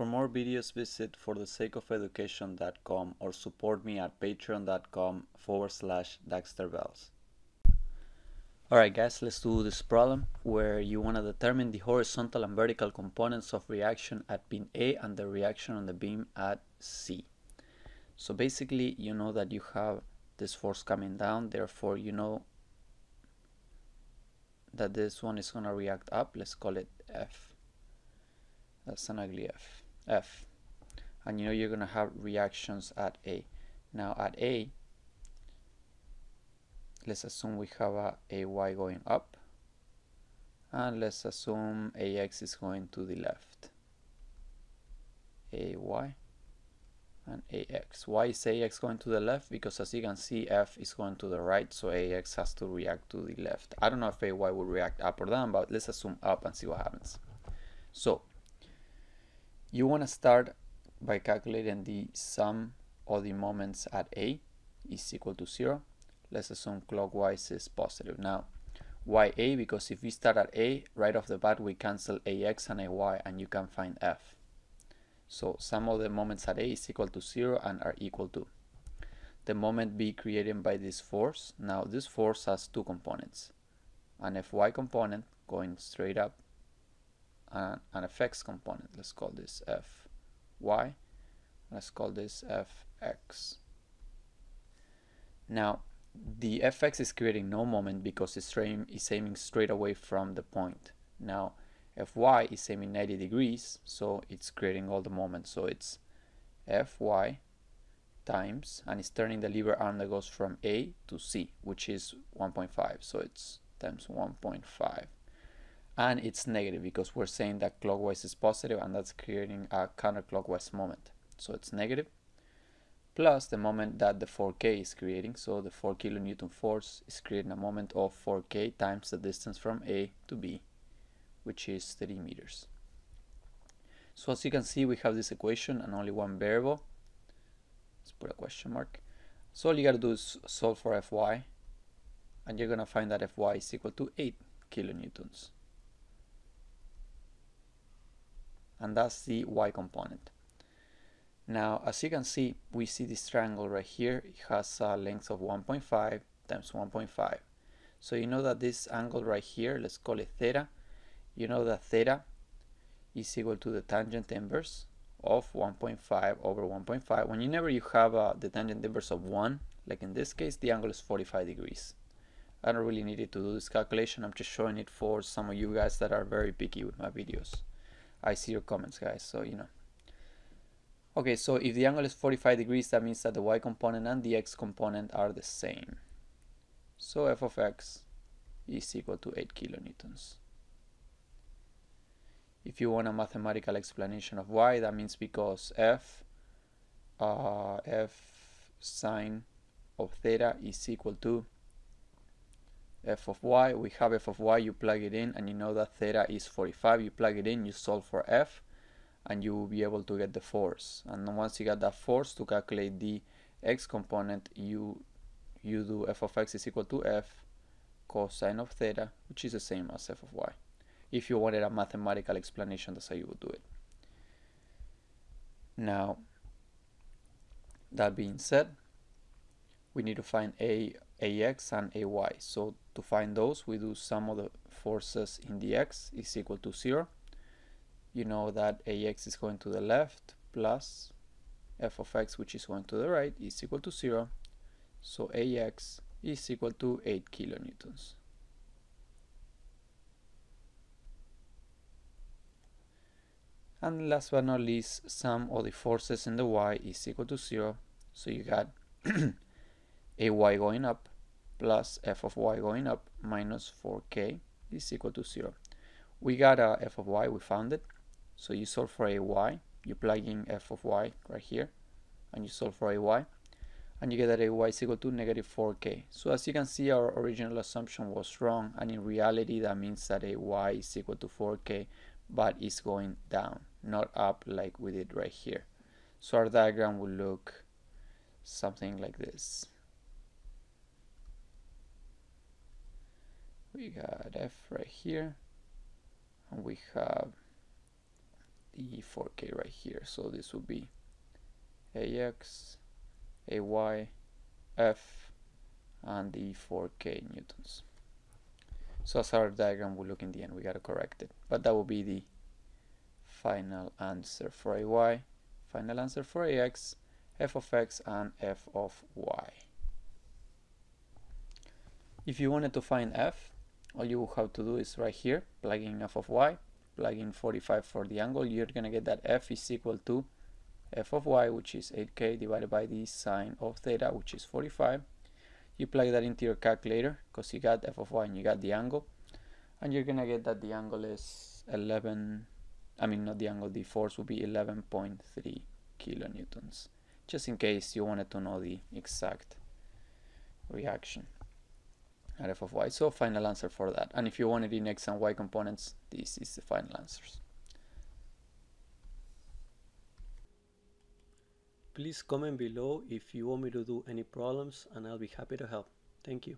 For more videos, visit forthesakeofeducation.com or support me at patreon.com forward slash daxterbels. Alright guys, let's do this problem where you want to determine the horizontal and vertical components of reaction at pin A and the reaction on the beam at C. So basically you know that you have this force coming down, therefore you know that this one is going to react up, let's call it F. That's an ugly F. F. And you know you're going to have reactions at A. Now at A, let's assume we have a AY going up and let's assume AX is going to the left AY and AX why is AX going to the left because as you can see F is going to the right so AX has to react to the left I don't know if AY will react up or down but let's assume up and see what happens so you want to start by calculating the sum of the moments at A is equal to 0 let's assume clockwise is positive. Now, why A? Because if we start at A, right off the bat we cancel AX and AY and you can find F. So sum of the moments at A is equal to 0 and are equal to the moment B created by this force. Now this force has two components. An Fy component going straight up and an Fx component. Let's call this Fy. Let's call this Fx. Now the fx is creating no moment because it's, stream is aiming straight away from the point. Now fy is aiming 90 degrees, so it's creating all the moments. So it's fy times, and it's turning the lever arm that goes from A to C, which is 1.5. So it's times 1.5. And it's negative because we're saying that clockwise is positive and that's creating a counterclockwise moment. So it's negative plus the moment that the 4k is creating. So the 4 kilonewton force is creating a moment of 4k times the distance from A to B, which is 30 meters. So as you can see, we have this equation and only one variable. Let's put a question mark. So all you gotta do is solve for Fy, and you're gonna find that Fy is equal to 8 kilonewtons. And that's the Y component. Now, as you can see, we see this triangle right here. It has a length of 1.5 times 1.5. So you know that this angle right here, let's call it theta. You know that theta is equal to the tangent inverse of 1.5 over 1.5. Whenever you have uh, the tangent inverse of 1, like in this case, the angle is 45 degrees. I don't really need to do this calculation. I'm just showing it for some of you guys that are very picky with my videos. I see your comments, guys, so you know. Okay, so if the angle is 45 degrees, that means that the y component and the x component are the same. So f of x is equal to 8 kilonewtons. If you want a mathematical explanation of y, that means because f uh, f sine of theta is equal to f of y. We have f of y, you plug it in, and you know that theta is 45. You plug it in, you solve for f, and you will be able to get the force and once you get that force to calculate the x component you you do f of x is equal to f cosine of theta which is the same as f of y if you wanted a mathematical explanation that's how you would do it now that being said we need to find a ax and ay so to find those we do sum of the forces in the x is equal to 0 you know that ax is going to the left plus f of x which is going to the right is equal to 0 so ax is equal to 8 kilonewtons. And last but not least sum of the forces in the y is equal to 0 so you got ay going up plus f of y going up minus 4k is equal to 0 we got a f of y we found it so you solve for a y, you plug in f of y right here, and you solve for a y, and you get that a y is equal to negative 4k. So as you can see, our original assumption was wrong, and in reality that means that a y is equal to 4k, but it's going down, not up like we did right here. So our diagram will look something like this. We got f right here, and we have the 4k right here. So this would be ax ay f and the 4k newtons. So as our diagram will look in the end we got to correct it. But that will be the final answer for ay final answer for ax f of x and f of y. If you wanted to find f all you have to do is right here plug in f of y plug in 45 for the angle. You're gonna get that f is equal to f of y which is 8k divided by the sine of theta which is 45 you plug that into your calculator because you got f of y and you got the angle. And you're gonna get that the angle is 11 I mean not the angle the force will be 11.3 kilonewtons just in case you wanted to know the exact reaction at f of y so final answer for that and if you wanted in x and y components this is the final answers Please comment below if you want me to do any problems and I'll be happy to help. Thank you.